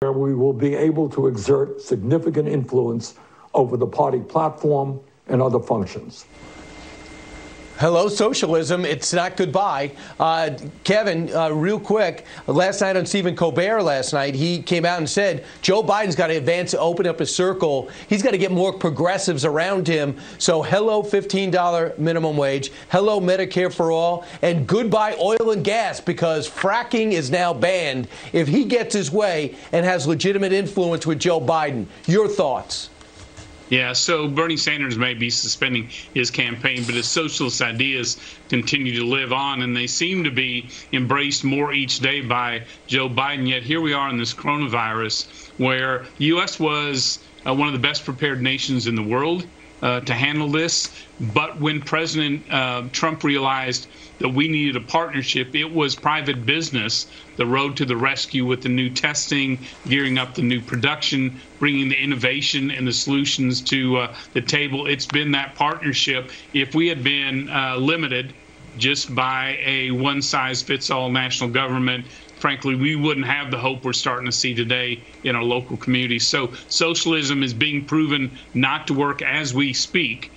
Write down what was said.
where we will be able to exert significant influence over the party platform and other functions. Hello, socialism. It's not goodbye. Uh, Kevin, uh, real quick, last night on Stephen Colbert last night, he came out and said Joe Biden's got to advance, to open up a circle. He's got to get more progressives around him. So, hello, $15 minimum wage. Hello, Medicare for all. And goodbye, oil and gas, because fracking is now banned if he gets his way and has legitimate influence with Joe Biden. Your thoughts? Yeah, so Bernie Sanders may be suspending his campaign, but his socialist ideas continue to live on, and they seem to be embraced more each day by Joe Biden. Yet here we are in this coronavirus, where the U.S. was uh, one of the best prepared nations in the world uh, to handle this. But when President uh, Trump realized that we needed a partnership, it was private business, the rode to the rescue with the new testing, gearing up the new production, bringing the innovation and the solutions to uh, the table. It's been that partnership. If we had been uh, limited just by a one size fits all national government, frankly, we wouldn't have the hope we're starting to see today in our local communities. So socialism is being proven not to work as we speak.